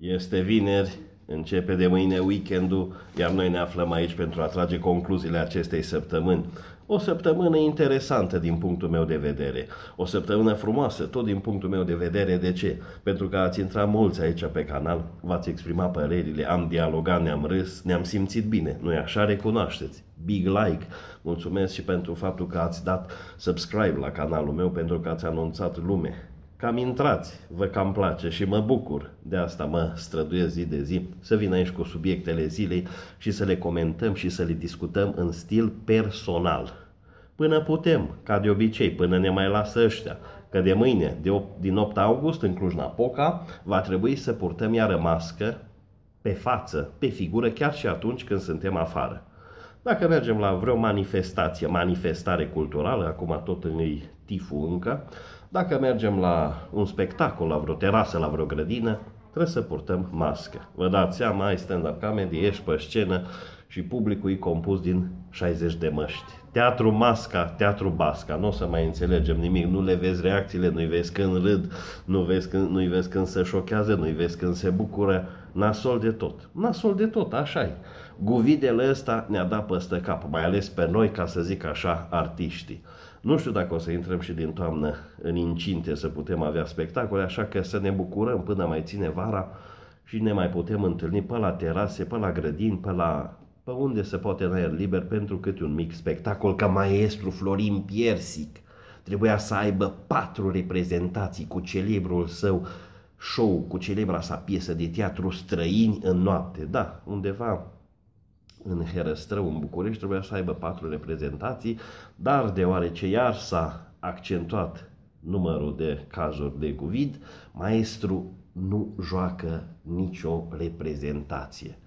Este vineri, începe de mâine weekendul, iar noi ne aflăm aici pentru a trage concluziile acestei săptămâni. O săptămână interesantă din punctul meu de vedere. O săptămână frumoasă, tot din punctul meu de vedere. De ce? Pentru că ați intrat mulți aici pe canal, v-ați exprimat părerile, am dialogat, ne-am râs, ne-am simțit bine. Nu-i așa? Recunoașteți. Big like. Mulțumesc și pentru faptul că ați dat subscribe la canalul meu, pentru că ați anunțat lume cam intrați, vă cam place și mă bucur. De asta mă străduiesc zi de zi să vin aici cu subiectele zilei și să le comentăm și să le discutăm în stil personal. Până putem, ca de obicei, până ne mai lasă ăștia, că de mâine, de 8, din 8 august, în Cluj-Napoca, va trebui să purtăm iară mască pe față, pe figură, chiar și atunci când suntem afară. Dacă mergem la vreo manifestație, manifestare culturală, acum tot în ei tifu încă, dacă mergem la un spectacol, la vreo terasă, la vreo grădină, trebuie să purtăm mască. Vă dați seama, ai stand-up comedy, ești pe scenă și publicul e compus din 60 de măști. Teatru Masca, Teatru Basca, nu o să mai înțelegem nimic, nu le vezi reacțiile, nu-i vezi când râd, nu vezi când, nu-i vezi când se șochează, nu-i vezi când se bucură, nasol de tot. Nasol de tot, așa e. Guvidele ăsta ne-a dat păstă cap, mai ales pe noi, ca să zic așa, artiștii. Nu știu dacă o să intrăm și din toamnă în incinte să putem avea spectacole, așa că să ne bucurăm până mai ține vara și ne mai putem întâlni pe la terase, pe la grădini, pe la pe unde se poate în aer liber pentru câte un mic spectacol ca maestru Florin Piersic. Trebuia să aibă patru reprezentații cu celebrul său show, cu celebra sa piesă de teatru străini în noapte. Da, undeva în Herăstrău, în București, trebuia să aibă patru reprezentații, dar deoarece iar s-a accentuat numărul de cazuri de COVID, maestru nu joacă nicio reprezentație.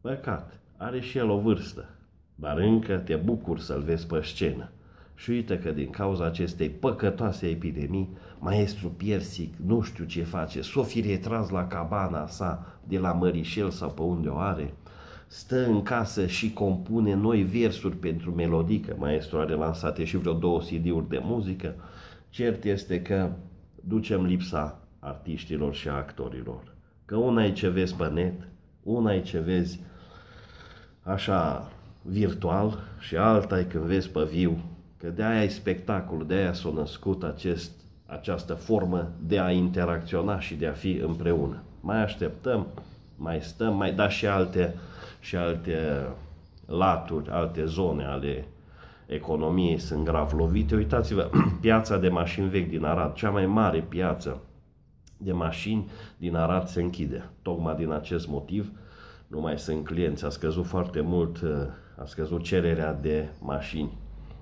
Păcat, are și el o vârstă, dar încă te bucur să-l vezi pe scenă. Și uite că din cauza acestei păcătoase epidemii, maestru Piersic nu știu ce face, s-o fi retras la cabana sa de la Mărișel sau pe unde o are, stă în casă și compune noi versuri pentru melodii, că maestru are lansate și vreo două CD-uri de muzică, cert este că ducem lipsa artiștilor și a actorilor. Că una e ce vezi pe net, una e ce vezi așa virtual și alta e când vezi pe viu. Că de aia e spectacol, de aia s-a născut acest, această formă de a interacționa și de a fi împreună. Mai așteptăm, mai stăm, mai da și alte și alte laturi, alte zone ale economiei sunt grav lovite. Uitați-vă, piața de mașini vechi din Arad, cea mai mare piață de mașini din Arad se închide. Tocmai din acest motiv nu mai sunt clienți, a scăzut foarte mult, a scăzut cererea de mașini.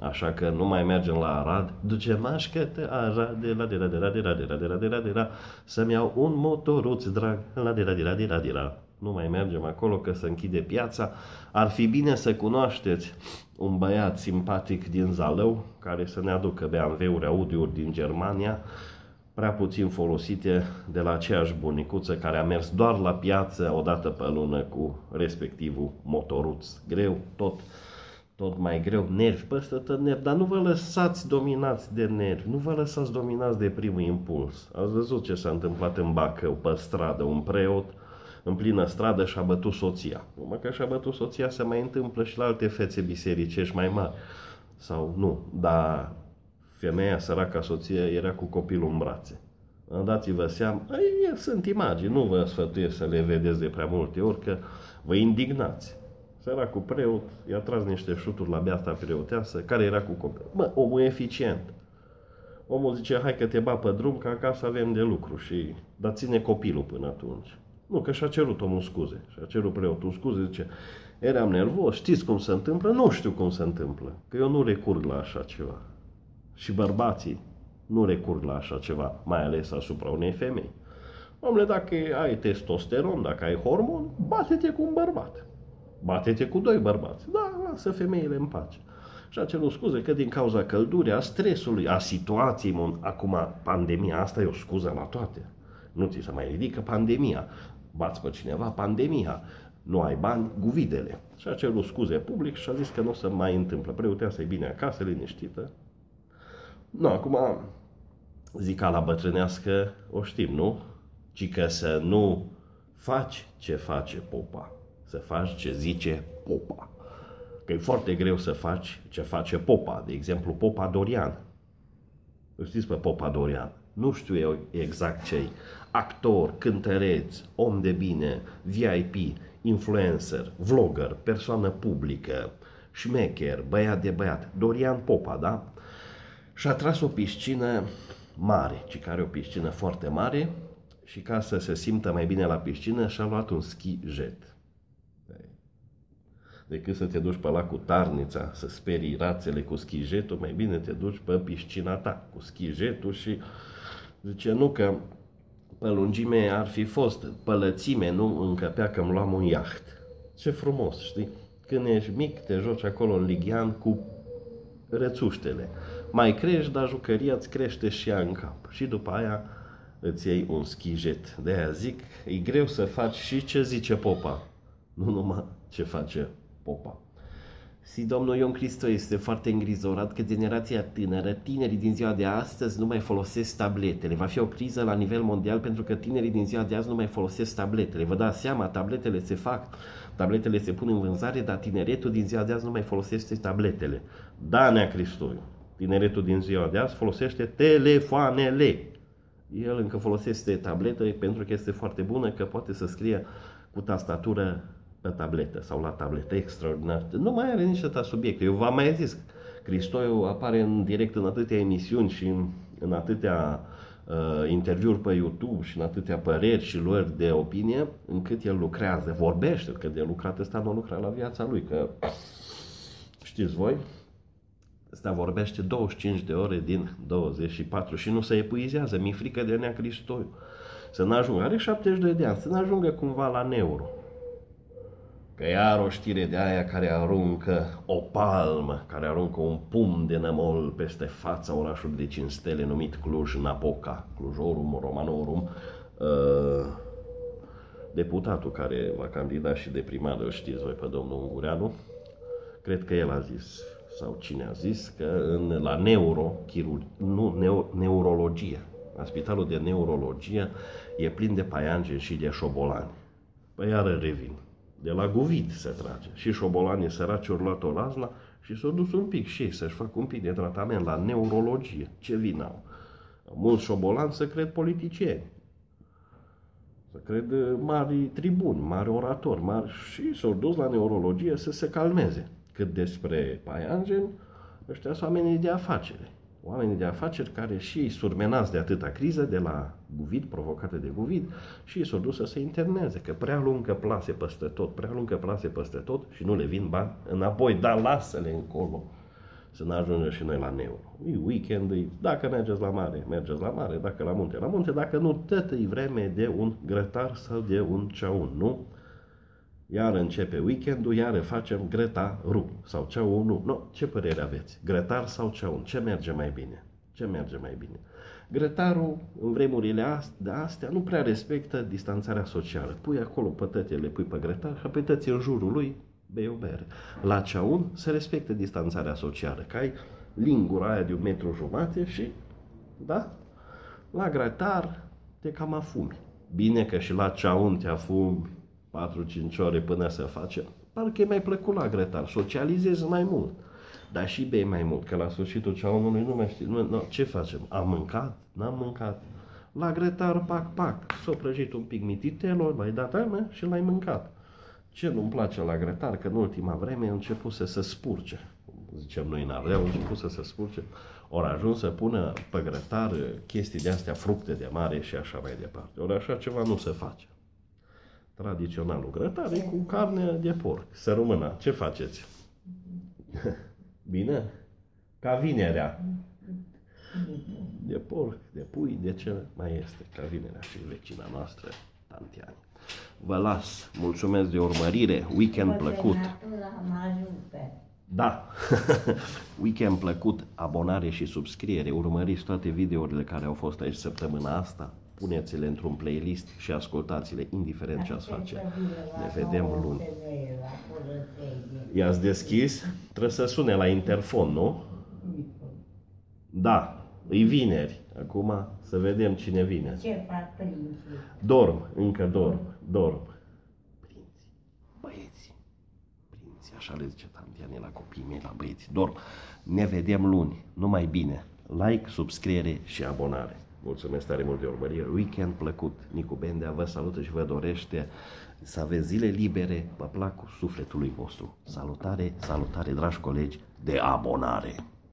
Așa că nu mai mergem la Arad, duce mașcătă Arad, de la de la de la de la de la de la de la de la să-mi iau un motoruț drag, la de la de la de la de la nu mai mergem acolo că se închide piața. Ar fi bine să cunoașteți un băiat simpatic din Zalău care să ne aducă BMW-uri, Audi-uri din Germania, prea puțin folosite de la aceeași bunicuță care a mers doar la piață o dată pe lună cu respectivul motoruț. Greu, tot, tot mai greu, nervi, peste tot nervi, dar nu vă lăsați dominați de nervi, nu vă lăsați dominați de primul impuls. Ați văzut ce s-a întâmplat în Bacău, pe stradă, un preot în plină stradă și-a bătut soția. Numai că și-a bătut soția se mai întâmplă și la alte fețe bisericești mai mari. Sau nu, dar femeia săraca soție era cu copilul în brațe. Dați-vă seama, ei, sunt imagini, nu vă sfătuiesc să le vedeți de prea multe ori, că vă indignați. Săracul preot i-a tras niște șuturi la beata preoteasă, care era cu copil. Mă, omul eficient. Omul zice, hai că te ba pe drum, că acasă avem de lucru și dar ține copilul până atunci. Nu, că și-a cerut omul scuze. Și-a cerut preotul scuze, zice, eram nervos, știți cum se întâmplă? Nu știu cum se întâmplă, că eu nu recurg la așa ceva. Și bărbații nu recurg la așa ceva, mai ales asupra unei femei. Omule, dacă ai testosteron, dacă ai hormon, bate-te cu un bărbat. Bate-te cu doi bărbați. Da, lasă femeile în pace. Și a cerut scuze că din cauza căldurii, a stresului, a situației, acum pandemia asta e o scuză la toate. Nu ți se mai ridică pandemia bați pe cineva, pandemia, nu ai bani, guvidele. Și a cerut scuze public și a zis că nu o să mai întâmplă. Preotea să-i bine acasă, liniștită. Nu, acum, zic ca la bătrânească, o știm, nu? Ci că să nu Faci ce face popa. Să faci ce zice popa. Că e foarte greu să faci ce face popa. De exemplu, popa Dorian. Îl știți pe popa Dorian? Nu știu eu exact ce Actor, cântăreț, om de bine, VIP, influencer, vlogger, persoană publică, șmecher, băiat de băiat. Dorian Popa, da? Și a tras o piscină mare, ci care o piscină foarte mare și ca să se simtă mai bine la piscină și-a luat un ski jet. Decât să te duci pe la cu tarnița, să sperii rațele cu schijetul, mai bine te duci pe piscina ta cu schijetul și zice nu că pe lungime ar fi fost, pe lățime nu încăpea că îmi luam un iaht. Ce frumos, știi? Când ești mic, te joci acolo în Ligian cu rățuștele. Mai crești, dar jucăria îți crește și ea în cap. Și după aia îți iei un schijet. De aia zic, e greu să faci și ce zice popa, nu numai ce face popa. Și domnul Ion Cristo este foarte îngrizorat că generația tânără, tinerii din ziua de astăzi nu mai folosesc tabletele. Va fi o criză la nivel mondial pentru că tinerii din ziua de azi nu mai folosesc tabletele. Vă dați seama, tabletele se fac, tabletele se pun în vânzare, dar tineretul din ziua de azi nu mai folosește tabletele. Danea Cristoiu, tineretul din ziua de azi folosește telefoanele. El încă folosește tabletă pentru că este foarte bună, că poate să scrie cu tastatură pe tabletă sau la tabletă, extraordinar. Nu mai are nici atâta subiecte. Eu v-am mai zis, Cristoiu apare în direct în atâtea emisiuni și în, în atâtea uh, interviuri pe YouTube și în atâtea păreri și luări de opinie, încât el lucrează, vorbește, că de lucrat ăsta nu lucra la viața lui, că știți voi, ăsta vorbește 25 de ore din 24 și nu se epuizează, mi frică de nea Cristoiu. Să n-ajungă, are 72 de ani, să n-ajungă cumva la neuro Că iar o știre de aia care aruncă o palmă, care aruncă un pum de nămol peste fața orașului de 5 stele numit Cluj-Napoca, Clujorum Romanorum, uh, deputatul care va candida și de primar, îl știți voi pe domnul Ungureanu, cred că el a zis, sau cine a zis, că în, la neuro, nu, neo, neurologie, la spitalul de neurologie, e plin de paianjeni și de șobolani. Păi iară revin de la Guvid se trage. Și șobolanii săraci au luat o razna și s-au dus un pic și ei să-și facă un pic de tratament la neurologie. Ce vină au? Mulți șobolani să cred politicieni. Să cred mari tribuni, mari oratori, mari... și s-au dus la neurologie să se calmeze. Cât despre paianjen, ăștia sunt oamenii de afaceri oamenii de afaceri care și surmenați de atâta criză, de la COVID, provocate de COVID, și s-au dus să se interneze, că prea lungă plase peste tot, prea lungă plase peste tot și nu le vin bani înapoi, dar lasă-le încolo să ne ajungem și noi la neuro. E weekend, e, dacă mergeți la mare, mergeți la mare, dacă la munte, la munte, dacă nu, tot e vreme de un grătar sau de un ceaun, nu? Iar începe weekendul, iar facem Greta Ru sau Ceau nu. No, ce părere aveți? Gretar sau Ceaun? Ce merge mai bine? Ce merge mai bine? Gretarul, în vremurile de astea, nu prea respectă distanțarea socială. Pui acolo pătătele, pui pe gretar și pe în jurul lui bei o bere. La ceaun se respectă distanțarea socială, că ai lingura aia de un metru jumate și, da? La gretar te cam afumi. Bine că și la ceaun te afumi 4-5 ore până să face, parcă e mai plăcut la grătar, socializezi mai mult, dar și bei mai mult, că la sfârșitul ceaunului nu mai știi, nu, nu, ce facem? Am mâncat? N-am mâncat? La grătar, pac, pac, s-a prăjit un pic mititelo, l-ai dat amă și l-ai mâncat. Ce nu-mi place la grătar, că în ultima vreme a început să se spurce, zicem noi în Ardeu, a început să se spurce, ori ajuns să pună pe grătar chestii de astea, fructe de mare și așa mai departe. Ori așa ceva nu se face tradiționalul grătar e cu carne de porc. Să rămână. Ce faceți? Bine? Ca vinerea. De porc, de pui, de ce mai este? Ca vinerea și vecina noastră, Tantiani. Vă las. Mulțumesc de urmărire. Weekend plăcut. Da. Weekend plăcut, abonare și subscriere. Urmăriți toate videourile care au fost aici săptămâna asta puneți-le într-un playlist și ascultați-le, indiferent ce ați face. Ne vedem luni. I-ați deschis? Trebuie să sune la interfon, nu? Da, îi vineri. Acum să vedem cine vine. Dorm, încă dorm. dorm. Prinți, băieți, prinți, așa le zice tantiane la copiii mei, la băieți, dorm. Ne vedem luni, numai bine. Like, subscriere și abonare. Mulțumesc tare mult de urmărire. Weekend plăcut. Nicu Bendea vă salută și vă dorește să aveți zile libere, vă plac cu sufletului vostru. Salutare, salutare, dragi colegi, de abonare!